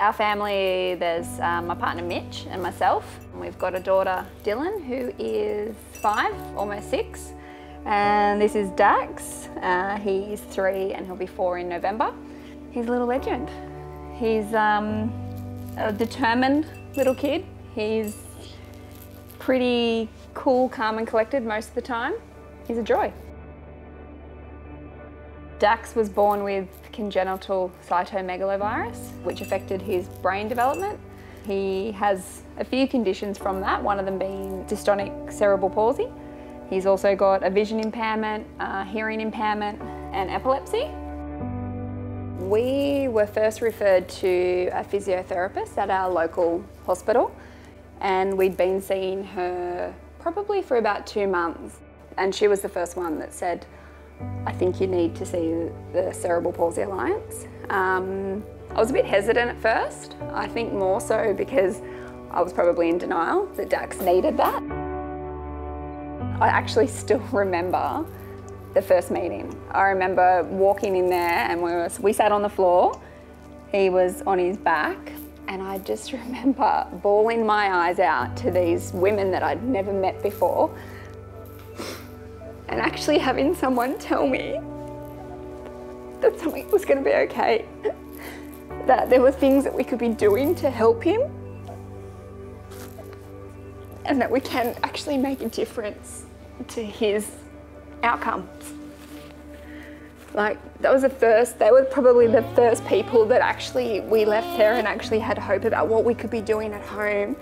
Our family, there's um, my partner Mitch and myself. We've got a daughter Dylan who is five, almost six. And this is Dax. Uh, he's three and he'll be four in November. He's a little legend. He's um, a determined little kid. He's pretty cool, calm and collected most of the time. He's a joy. Dax was born with congenital cytomegalovirus, which affected his brain development. He has a few conditions from that, one of them being dystonic cerebral palsy. He's also got a vision impairment, hearing impairment, and epilepsy. We were first referred to a physiotherapist at our local hospital, and we'd been seeing her probably for about two months. And she was the first one that said, I think you need to see the Cerebral Palsy Alliance. Um, I was a bit hesitant at first. I think more so because I was probably in denial that Dax needed that. I actually still remember the first meeting. I remember walking in there and we, were, we sat on the floor. He was on his back and I just remember bawling my eyes out to these women that I'd never met before and actually having someone tell me that something was going to be okay, that there were things that we could be doing to help him, and that we can actually make a difference to his outcomes. Like, that was the first, they were probably the first people that actually we left there and actually had hope about what we could be doing at home.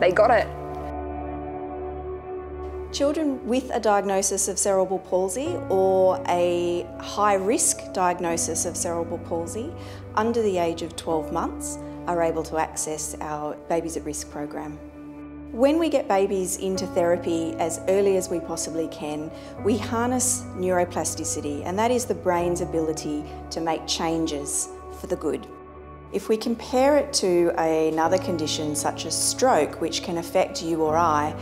They got it. Children with a diagnosis of cerebral palsy or a high risk diagnosis of cerebral palsy under the age of 12 months are able to access our Babies at Risk program. When we get babies into therapy as early as we possibly can, we harness neuroplasticity, and that is the brain's ability to make changes for the good. If we compare it to another condition such as stroke, which can affect you or I,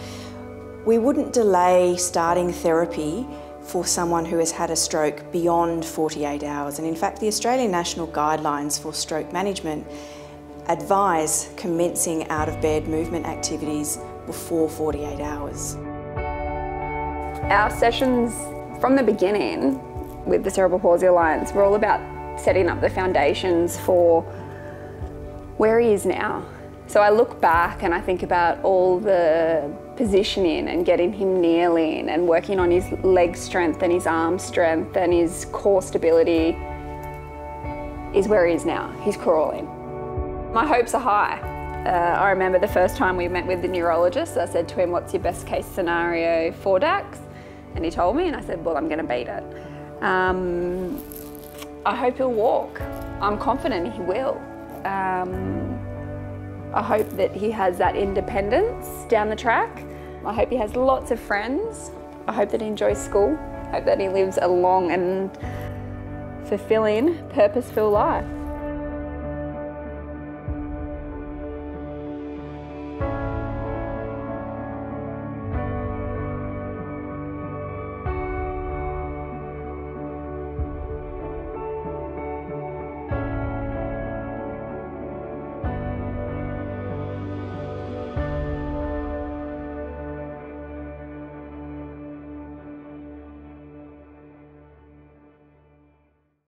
we wouldn't delay starting therapy for someone who has had a stroke beyond 48 hours. And in fact, the Australian National Guidelines for Stroke Management advise commencing out of bed movement activities before 48 hours. Our sessions from the beginning with the Cerebral Palsy Alliance were all about setting up the foundations for where he is now. So I look back and I think about all the positioning and getting him kneeling and working on his leg strength and his arm strength and his core stability is where he is now. He's crawling. My hopes are high. Uh, I remember the first time we met with the neurologist, I said to him, what's your best case scenario for Dax? And he told me and I said, well, I'm gonna beat it. Um, I hope he'll walk. I'm confident he will. Um, I hope that he has that independence down the track. I hope he has lots of friends. I hope that he enjoys school. I hope that he lives a long and fulfilling, purposeful life.